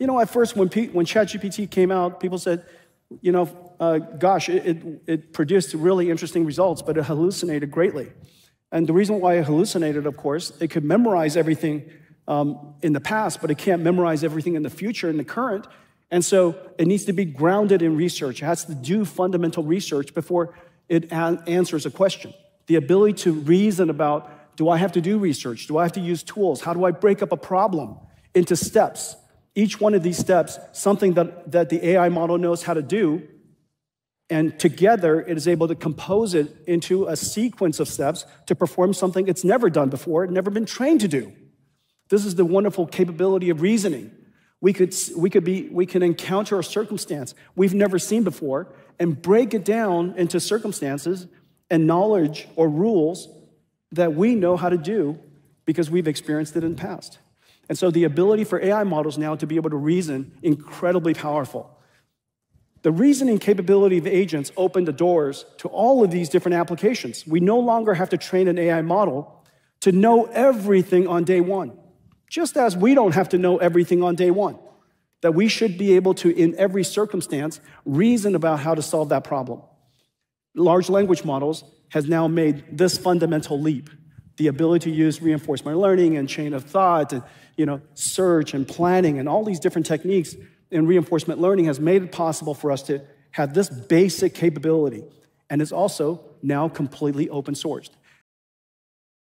You know, at first, when, P, when ChatGPT came out, people said, you know, uh, gosh, it, it, it produced really interesting results, but it hallucinated greatly. And the reason why it hallucinated, of course, it could memorize everything um, in the past, but it can't memorize everything in the future, in the current. And so it needs to be grounded in research. It has to do fundamental research before it answers a question. The ability to reason about do I have to do research? Do I have to use tools? How do I break up a problem into steps? Each one of these steps, something that, that the AI model knows how to do, and together it is able to compose it into a sequence of steps to perform something it's never done before, never been trained to do. This is the wonderful capability of reasoning. We could, we could be, we can encounter a circumstance we've never seen before and break it down into circumstances and knowledge or rules that we know how to do because we've experienced it in the past. And so the ability for AI models now to be able to reason incredibly powerful. The reasoning capability of agents opened the doors to all of these different applications. We no longer have to train an AI model to know everything on day one, just as we don't have to know everything on day one. That we should be able to, in every circumstance, reason about how to solve that problem. Large language models has now made this fundamental leap the ability to use reinforcement learning and chain of thought and you know, search and planning and all these different techniques in reinforcement learning has made it possible for us to have this basic capability. And it's also now completely open sourced.